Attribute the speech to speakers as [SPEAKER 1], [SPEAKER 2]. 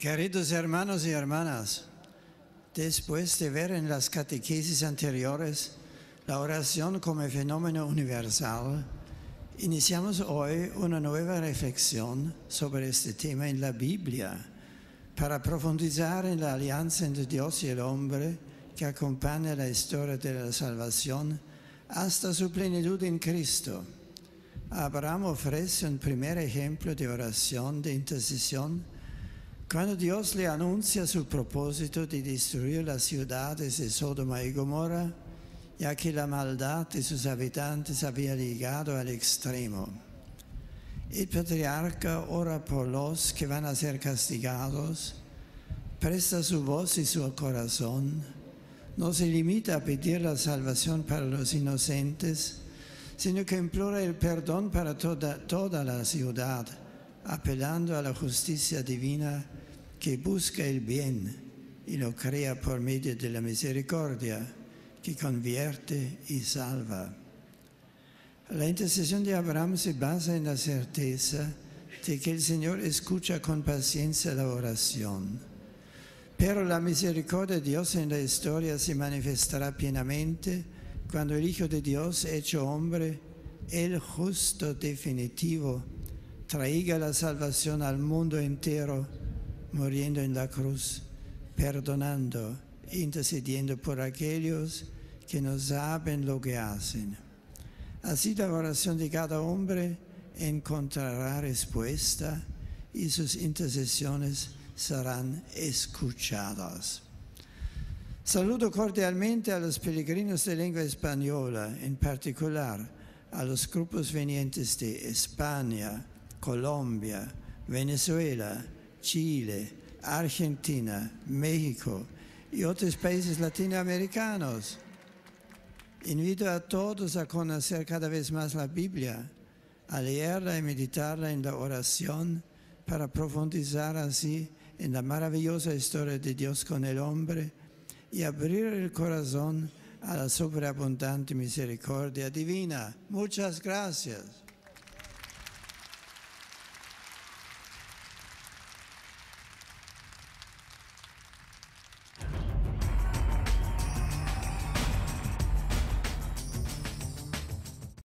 [SPEAKER 1] Queridos hermanos y hermanas, después de ver en las catequesis anteriores la oración como fenómeno universal, iniciamos hoy una nueva reflexión sobre este tema en la Biblia para profundizar en la alianza entre Dios y el hombre que acompaña la historia de la salvación hasta su plenitud en Cristo. Abraham ofrece un primer ejemplo de oración, de intercesión, cuando Dios le anuncia su propósito de destruir las ciudades de Sodoma y Gomorra, ya que la maldad de sus habitantes había llegado al extremo. El patriarca ora por los que van a ser castigados, presta su voz y su corazón, no se limita a pedir la salvación para los inocentes, sino que implora el perdón para toda, toda la ciudad, apelando a la justicia divina que busca el bien y lo crea por medio de la misericordia que convierte y salva. La intercesión de Abraham se basa en la certeza de que el Señor escucha con paciencia la oración. Pero la misericordia de Dios en la historia se manifestará plenamente cuando el Hijo de Dios, hecho hombre, el justo definitivo, traiga la salvación al mundo entero, muriendo en la cruz, perdonando, intercediendo por aquellos que no saben lo que hacen. Así la oración de cada hombre encontrará respuesta y sus intercesiones serán escuchadas. Saludo cordialmente a los peregrinos de lengua española, en particular a los grupos venientes de España, Colombia, Venezuela, Chile, Argentina, México y otros países latinoamericanos. Invito a todos a conocer cada vez más la Biblia, a leerla y meditarla en la oración para profundizar así en la maravillosa historia de Dios con el hombre y abrir el corazón a la sobreabundante misericordia divina. Muchas gracias.